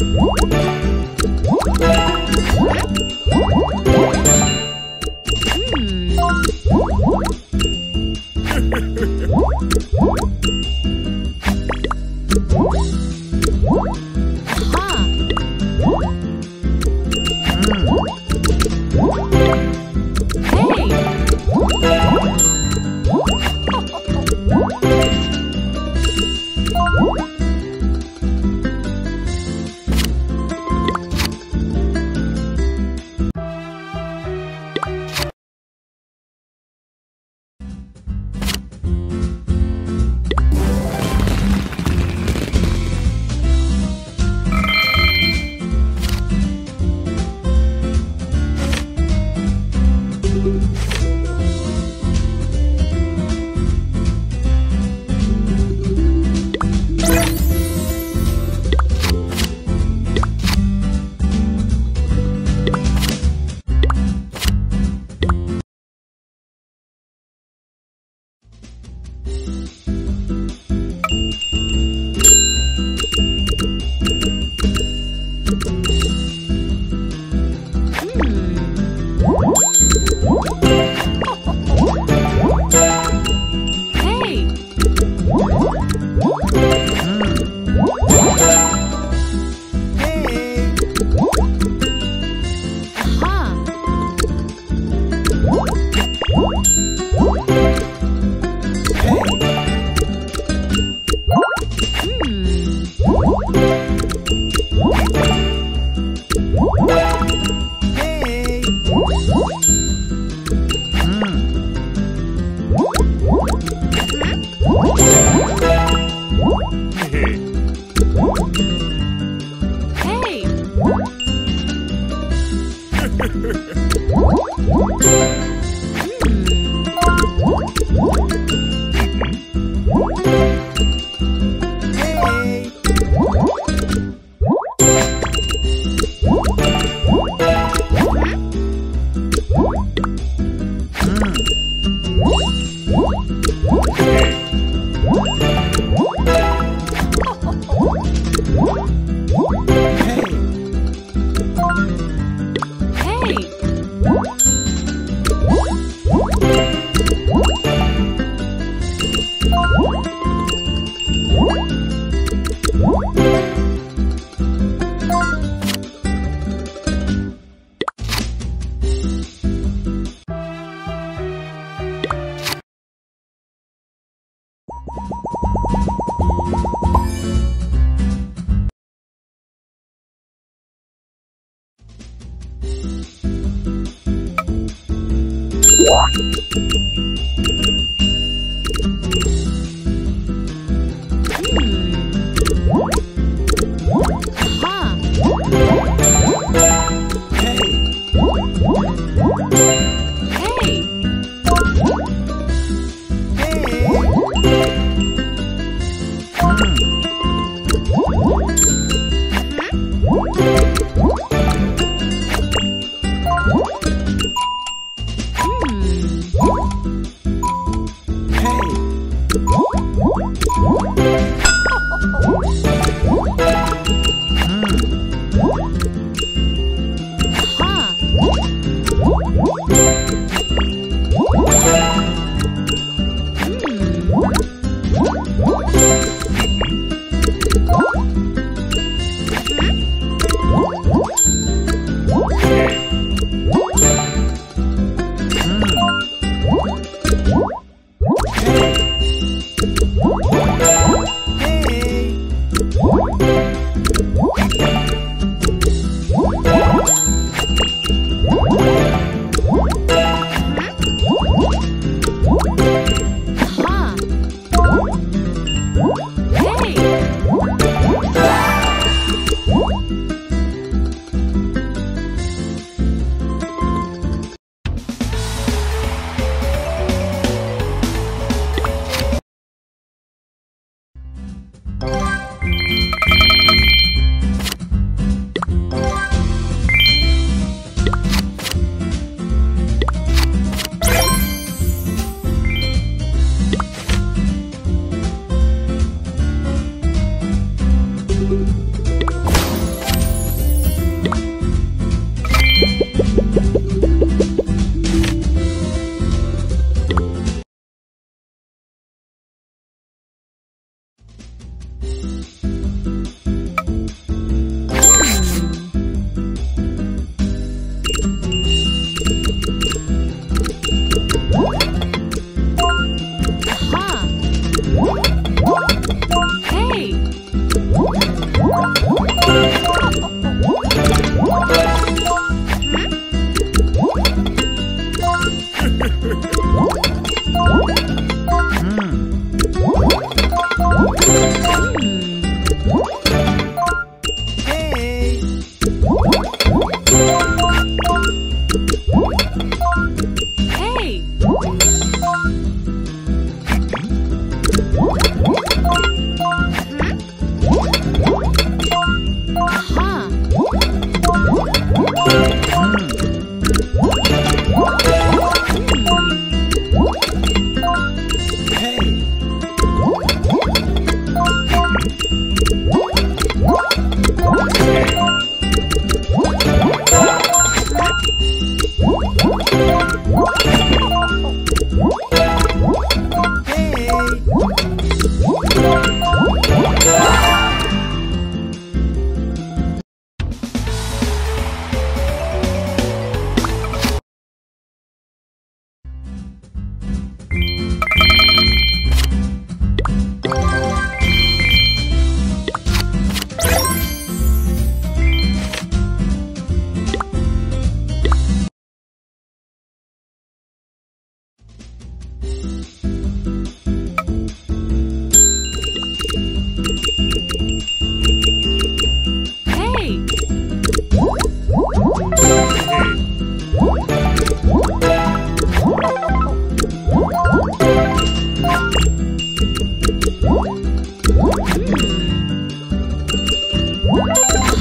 Música Thank you. Bye.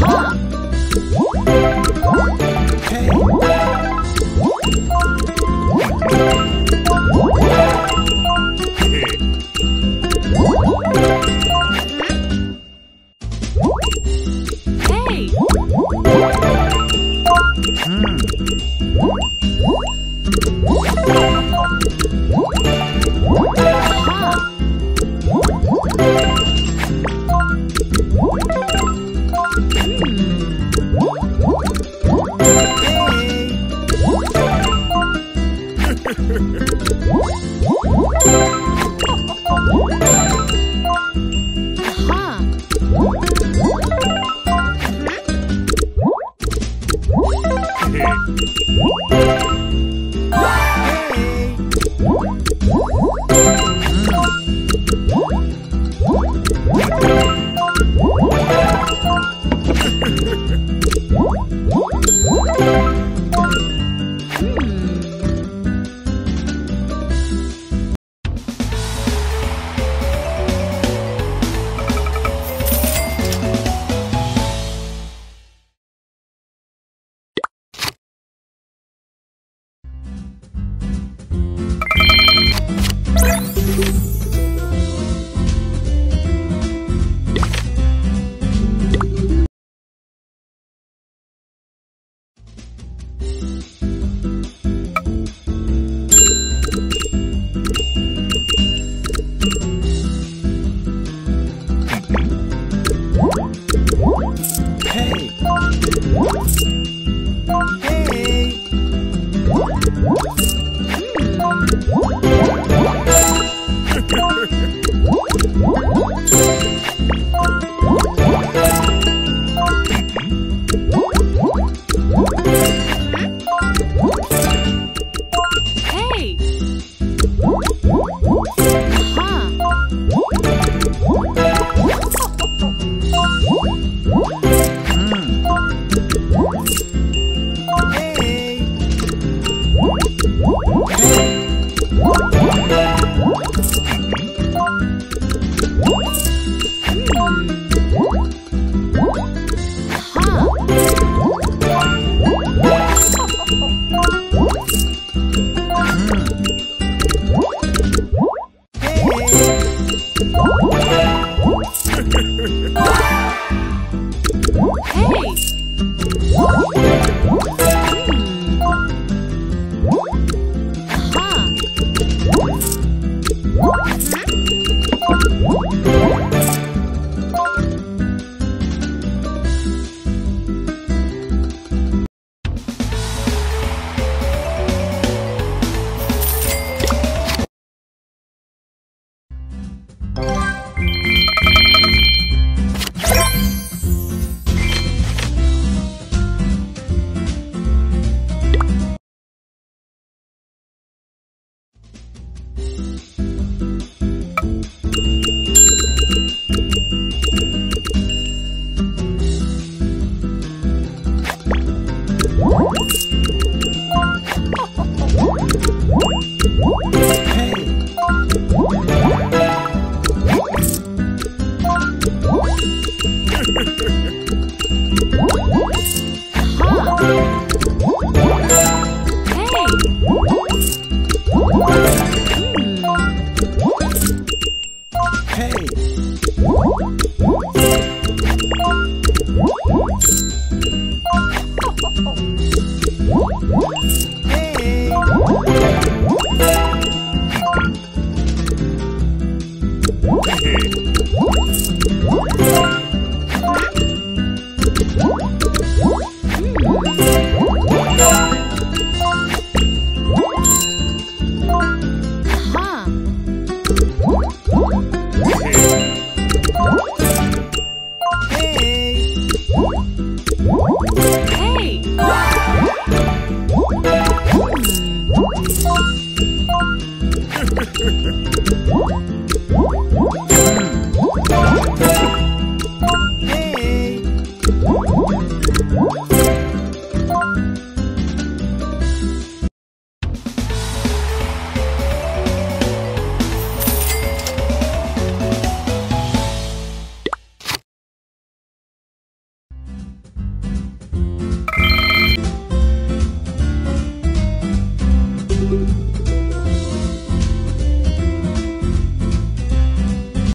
Huh. Hmm. Hey.